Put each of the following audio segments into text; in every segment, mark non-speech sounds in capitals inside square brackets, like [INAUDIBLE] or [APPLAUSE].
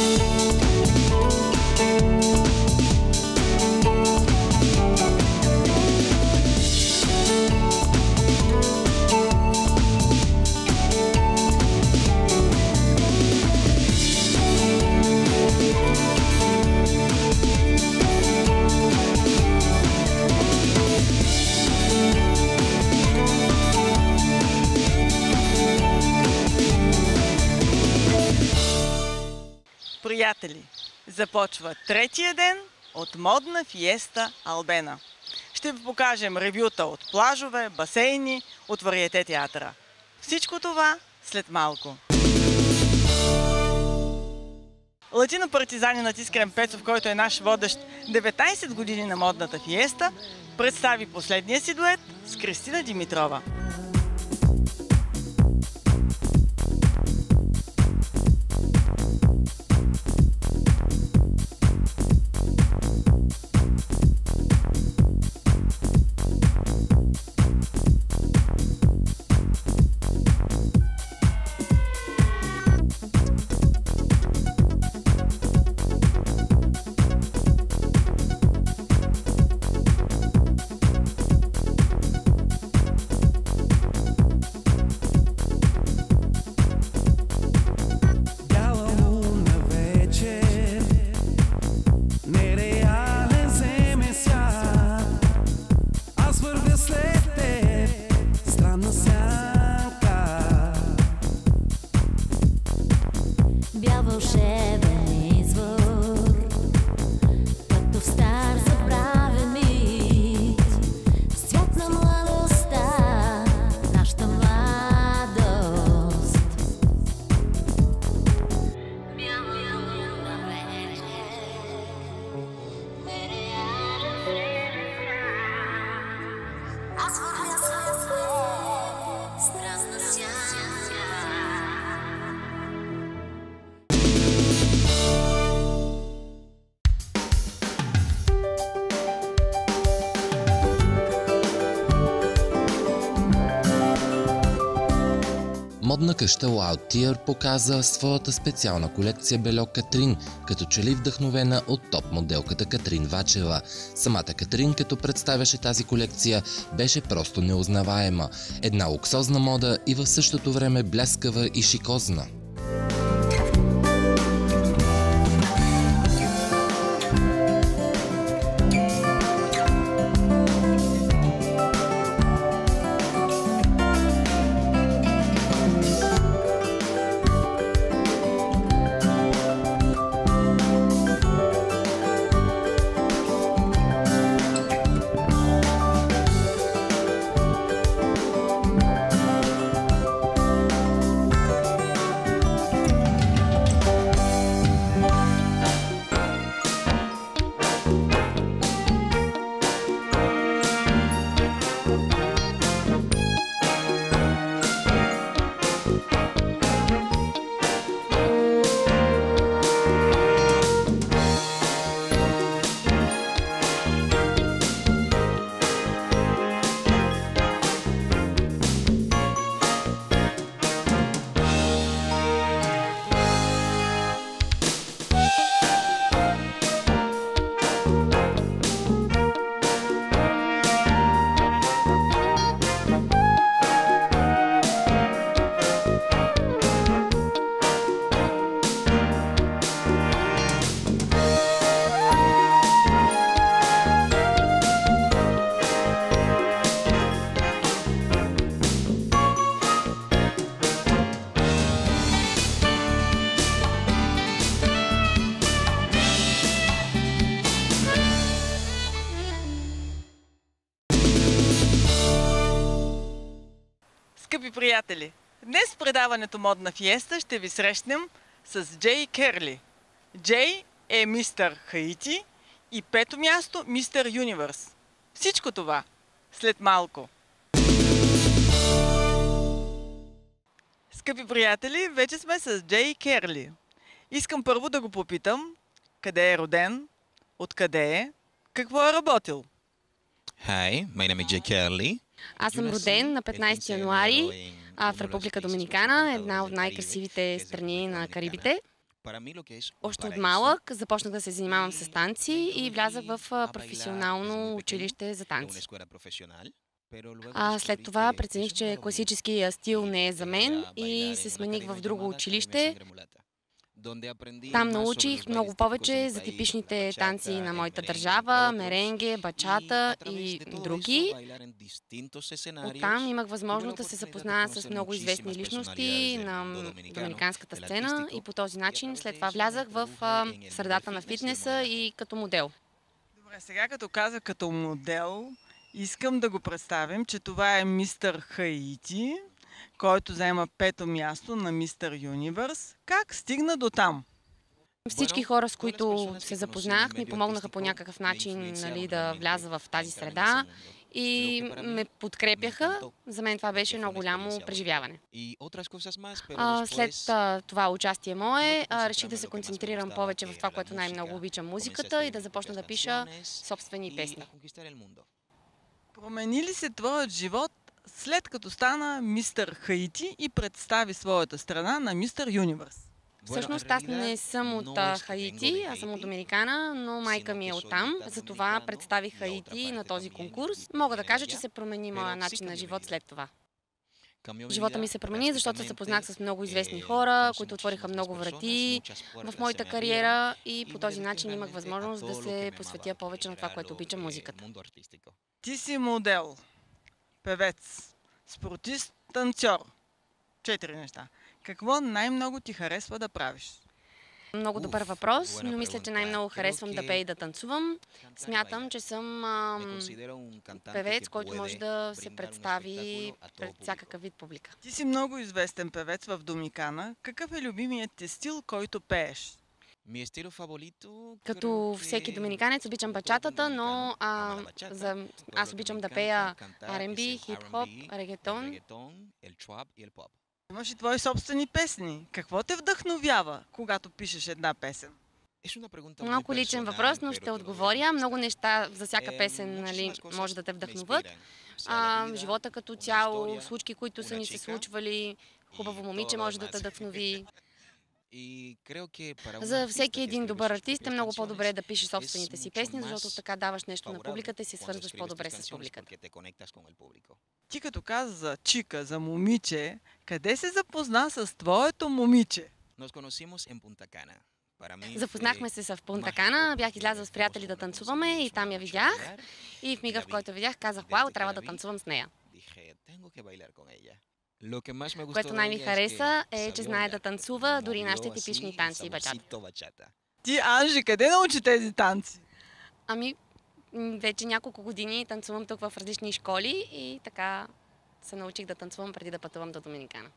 Música Приятели, започва третия ден от модна фиеста Албена. Ще ви покажем ревюта от плажове, басейни, от вариете театъра. Всичко това след малко. Латино партизанинът Искрен Пецов, който е наш водещ 19 години на модната фиеста, представи последния си дует с Кристина Димитрова. Модна къща Tier показа своята специална колекция Бельо Катрин, като че ли вдъхновена от топ моделката Катрин Вачева. Самата Катрин, като представяше тази колекция, беше просто неузнаваема. Една луксозна мода и в същото време бляскава и шикозна. Скъпи приятели, днес в предаването Модна фиеста ще ви срещнем с Джей Керли. Джей е мистър Хаити и пето място мистър Юнивърс. Всичко това след малко. Скъпи приятели, вече сме с Джей Керли. Искам първо да го попитам къде е роден, откъде е, какво е работил. Hi, my name is Jay Kelly. Аз съм роден на 15 януари а, в Република Доминикана, една от най-красивите страни на Карибите. Още от малък започнах да се занимавам с танци и влязах в професионално училище за танци. А след това прецених, че класическия стил не е за мен и се смених в друго училище. Там научих много повече за типичните танци на моята държава, меренге, бачата и други. Оттам имах възможност да се запозная с много известни личности на доминиканската сцена и по този начин след това влязах в а, средата на фитнеса и като модел. Добре, сега като каза като модел, искам да го представим, че това е мистър Хаити, който заема пето място на мистър Юнивърс. Как стигна до там? Всички хора, с които се запознах, ми помогнаха по някакъв начин нали, да вляза в тази среда и ме подкрепяха. За мен това беше много голямо преживяване. А, след а, това участие мое, а, реших да се концентрирам повече в това, което най-много обичам музиката и да започна да пиша собствени песни. Промени ли се твоят живот след като стана мистър Хаити и представи своята страна на мистър Юнивърс? Всъщност аз не съм от Хаити, аз съм от Доминикана, но майка ми е оттам. Затова представих Хаити на този конкурс. Мога да кажа, че се промени моя начин на живот след това. Живота ми се промени, защото се запознах с много известни хора, които отвориха много врати в моята кариера и по този начин имах възможност да се посветя повече на това, което обичам музиката. Ти си модел, певец, спортист, танцор. Четири неща. Какво най-много ти харесва да правиш? Много добър въпрос, но мисля, че най-много харесвам да пея и да танцувам. Смятам, че съм ам, певец, който може да се представи пред всякакъв вид публика. Ти си много известен певец в Домикана. Какъв е любимият ти стил, който пееш? Като всеки доминиканец обичам бачатата, но а, за, аз обичам да пея R&B, хип-хоп, регетон. Имаш и твои собствени песни. Какво те вдъхновява, когато пишеш една песен? Малко личен въпрос, но ще отговоря. Много неща за всяка песен нали, може да те вдъхноват. А, живота като цяло, случки, които са ни се случвали, хубаво момиче може да те вдъхнови. [LAUGHS] [LAUGHS] За всеки един добър артист е много по-добре да пише собствените си песни, защото така даваш нещо на публиката и се свързваш по-добре с публиката. Ти като каза за чика, за момиче, къде се запозна с твоето момиче? Запознахме се в Пунтакана, бях излязъл с приятели да танцуваме и там я видях. И в мига, в който видях, казах, вау, трябва да танцувам с нея. Което най-ми хареса е, че знае да танцува дори нашите типични танци и бачата. Ти, Анжи, къде научи тези танци? Ами, вече няколко години танцувам тук в различни школи и така се научих да танцувам преди да пътувам до Доминикана.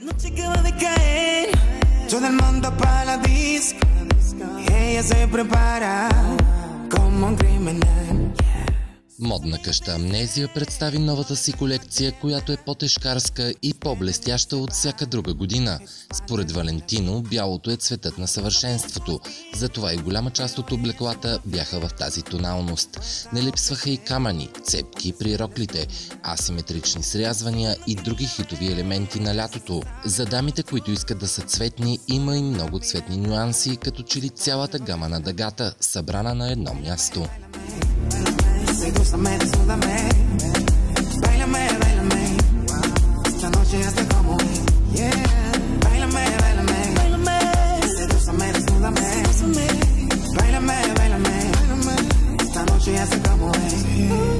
noche todo el mundo para la disco. Y ella se prepara como un criminal. Модна къща Амнезия представи новата си колекция, която е по-тежкарска и по-блестяща от всяка друга година. Според Валентино, бялото е цветът на съвършенството, затова и голяма част от облеклата бяха в тази тоналност. Не липсваха и камъни, цепки при роклите, асиметрични срязвания и други хитови елементи на лятото. За дамите, които искат да са цветни, има и много цветни нюанси, като че ли цялата гама на дъгата, събрана на едно място. Sedúzame, desnúdame. Bailame, bailame. Esta noche hazte como él. Yeah. Bailame, bailame. Bailame. Sedúzame, desnúdame. Bailame, bailame. Esta noche hazte como él.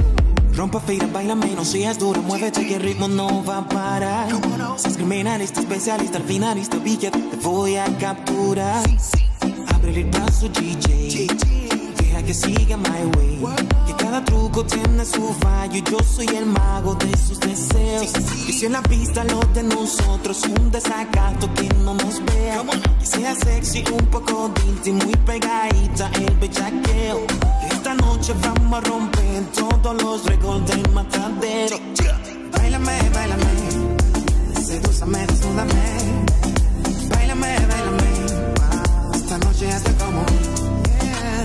Rompe fila, bailame, no seas dura, muévete que el ritmo no va a parar. Sos criminalista, especialista, al finalista, vi que te voy a capturar. Abre el paso, DJ. Deja que siga my way. Que cada truco tiene su fallo y yo soy el mago de sus deseos. Que si en la pista lo de nosotros un desacato que no nos vea. Que sea sexy, un poco guilty, muy pegadita el bellaqueo. Que esta noche vamos a romper todos los récords del matadero. Bailame, bailame, sedúzame, desnúdame. Bailame, bailame, esta noche hasta como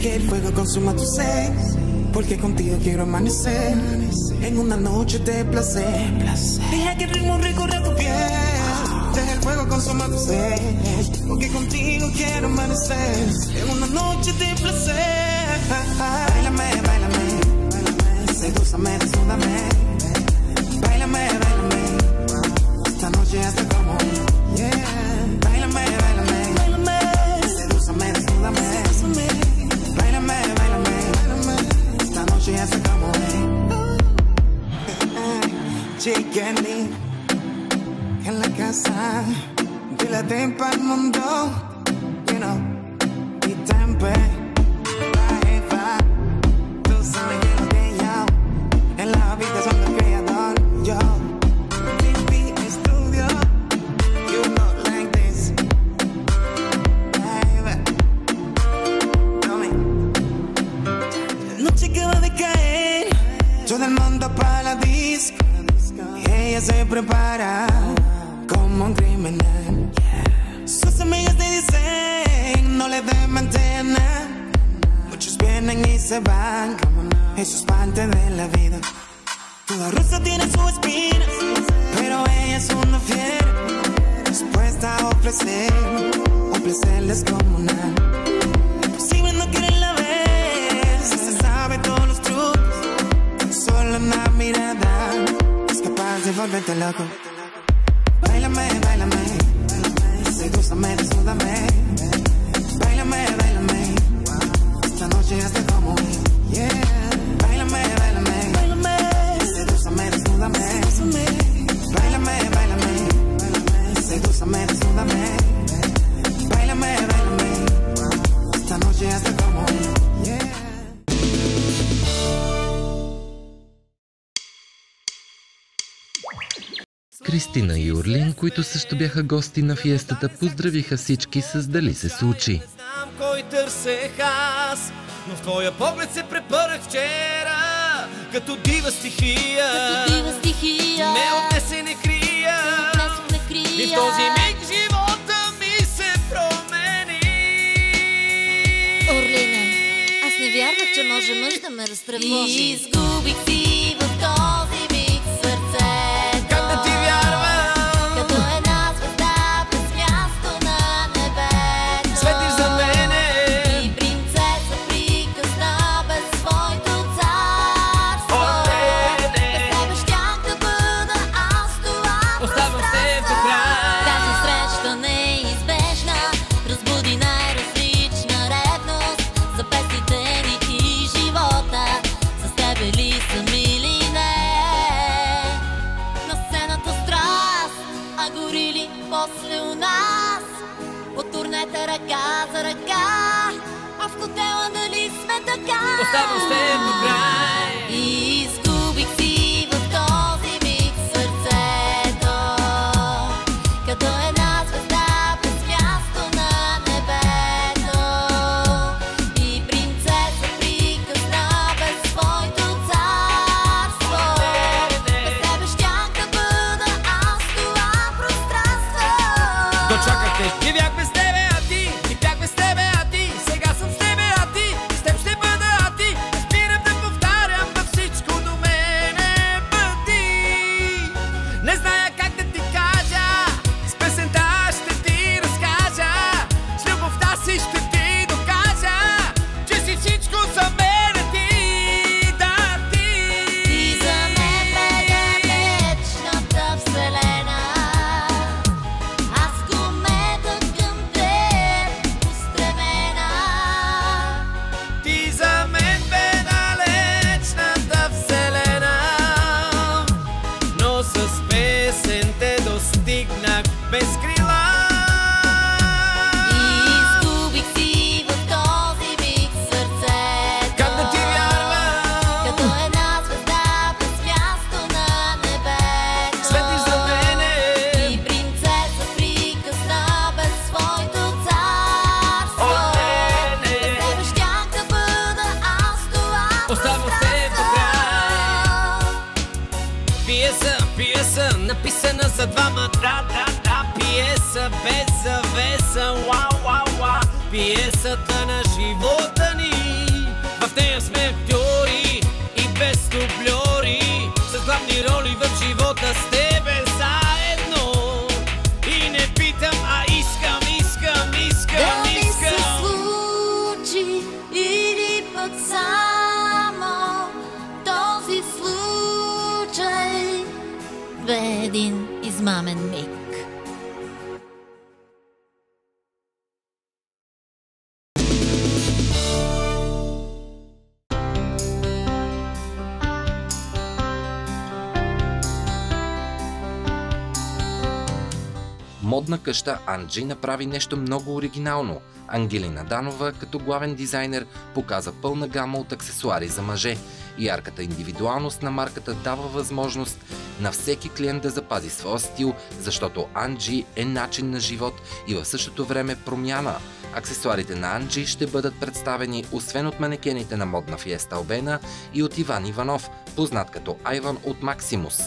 que el fuego consuma tu sed. Porque contigo quiero amanecer en una noche de placer. Deja que el ritmo recorra tu piel. Deja el fuego consuma tu sed. Porque contigo quiero amanecer en una noche de placer. Bailame, bailame, bailame. Sedúzame, desnúdame. Bailame, bailame. Esta noche hasta como. Yeah. chica en la casa, dilate pa'l mundo. Se prepara como un criminal. Sus amigas te dicen, no le den mantener. Muchos vienen y se van, eso es parte de la vida. Toda rosa tiene sus espinas, pero ella es una fiera. Dispuesta a ofrecer un placer descomunal. Imposible no quererla ver, si se sabe todos los trucos. Solo una mirada hace volverte loco. Báilame, báilame, sedúzame, desnúdame. Báilame, báilame, esta noche hasta Кристина и Орлин, които също бяха гости на фиестата, поздравиха всички с Дали се случи. знам кой търсех аз, но в твоя поглед се препърнах вчера, като дива стихия. Като дива стихия. Не отнесе не крия. Не крия. И в този миг живота ми се промени. Орлине, аз не вярвах, че може мъж да ме разтревожи. И изгубих си в този хотела дали сме написана за двама, да, да, да, пиеса без завеса, вау, вау, вау, пиесата на живота ни. В нея сме актьори и без дубльори, с главни роли в живота с Модна къща Анджи направи нещо много оригинално. Ангелина Данова, като главен дизайнер, показа пълна гама от аксесуари за мъже. Ярката индивидуалност на марката дава възможност на всеки клиент да запази своя стил, защото Анджи е начин на живот и в същото време промяна. Аксесуарите на Анджи ще бъдат представени освен от манекените на модна фиеста Албена и от Иван Иванов, познат като Айван от Максимус.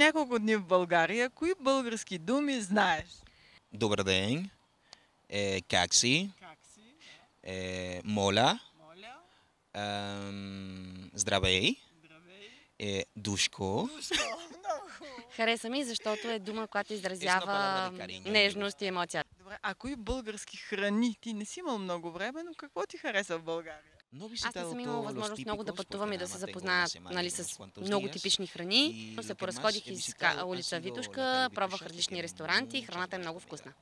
Няколко дни в България. Кои български думи знаеш? Добър ден. Е, как си? Как си? Е, моля. Моля. Ем, здравей. Здравей. Е, душко. Хареса ми, защото е дума, която изразява нежност и емоция. Добре, а кои български храни? Ти не си имал много време, но какво ти хареса в България? Аз не съм имала възможност много да пътувам и да се запозная нали, с много типични храни, но се поразходих из улица Витушка, пробвах различни ресторанти, храната е много вкусна.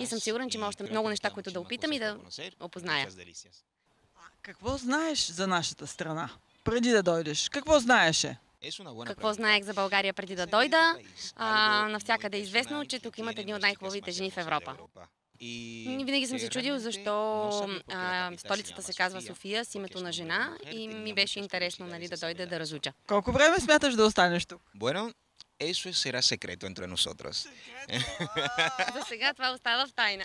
И съм сигурен, че има още много неща, които да опитам и да опозная. Какво знаеш за нашата страна? Преди да дойдеш, какво знаеше? Какво знаех за България преди да дойда? А, навсякъде е известно, че тук имат едни от най-хубавите жени в Европа. И Винаги съм се чудил защо а, столицата се казва София с името на жена и ми беше интересно нали, да дойда да разуча. Колко време смяташ да останеш тук? Bueno, eso será secreto entre nosotros. За сега това остава в тайна.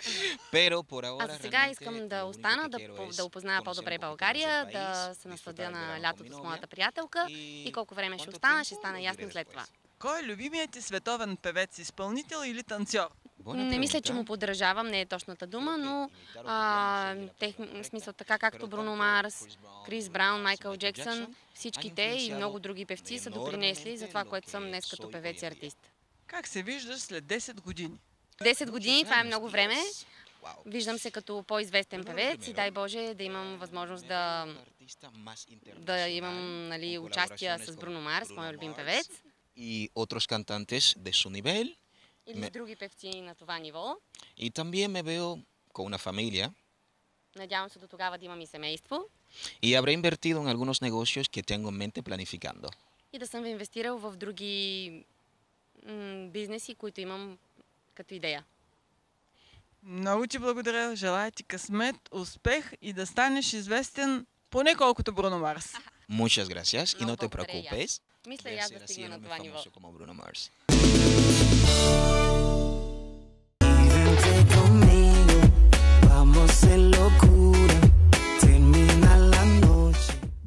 Pero por ahora А за сега искам да остана, да, да опозная по-добре България, да се насладя на лятото с моята приятелка и колко време ще остана, ще стана ясно след това. Кой е любимият ти световен певец, изпълнител или танцор? Не мисля, че му подражавам, не е точната дума, но а, copiar, тех, смисъл така както Бруно Марс, Крис Браун, Майкъл Джексън, всичките han и много други певци са допринесли за това, което съм днес като певец и артист. Как се виждаш след 10 години? 10 години, това е много време. Виждам се като по-известен певец и дай Боже да имам възможност да, да имам нали, участия с con Бруно Марс, моят любим певец, y otros cantantes de su nivel. Или Ме- с други певци на това ниво. Y también me veo con una familia Надявам се до тогава да имам и семейство y habré invertido en algunos negocios que tengo en mente planificando. и да съм инвестирал в други м, бизнеси, които имам като идея. Много ти благодаря, желая ти късмет, успех и да станеш известен поне колкото Бруно Марс. [LAUGHS] Muchas gracias y no te и preocupes. Мисля и ser да стигна на това ниво. como Bruno Mars. se lo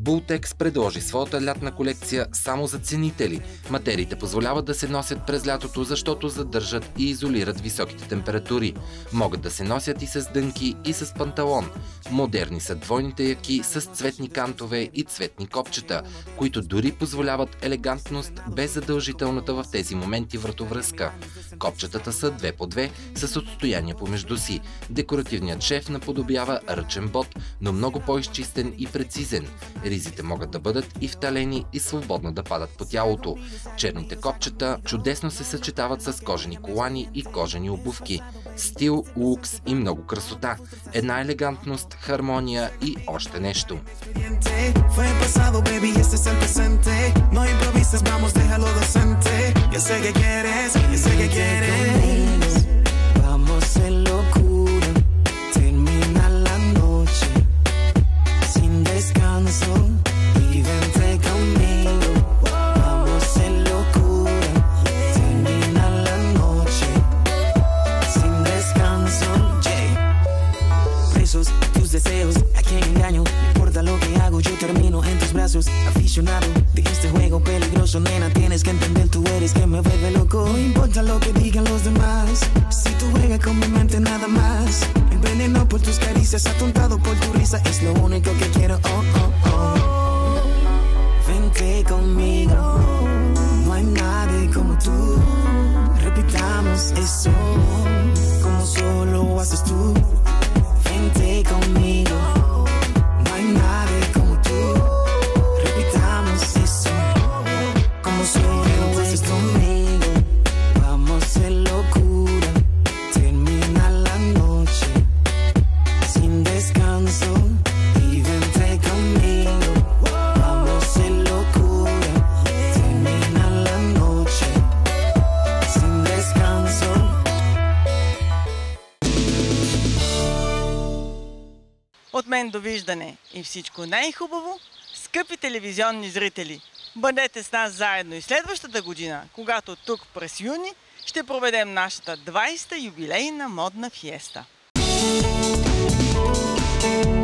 Bultex предложи своята лятна колекция само за ценители. Материите позволяват да се носят през лятото, защото задържат и изолират високите температури. Могат да се носят и с дънки, и с панталон. Модерни са двойните яки с цветни кантове и цветни копчета, които дори позволяват елегантност без задължителната в тези моменти вратовръзка. Копчетата са две по две с отстояние помежду си. Декоративният шеф наподобява ръчен бот, но много по-изчистен и прецизен. Ризите могат да бъдат и вталени и свободно да падат по тялото. Черните копчета чудесно се съчетават с кожени колани и кожени обувки. Стил, лукс и много красота. Една елегантност, хармония и още нещо. No improvises, vamos, déjalo decente. Yo. it's no lo От мен довиждане и всичко най-хубаво, скъпи телевизионни зрители! Бъдете с нас заедно и следващата година, когато тук през юни ще проведем нашата 20-та юбилейна модна фиеста. Thank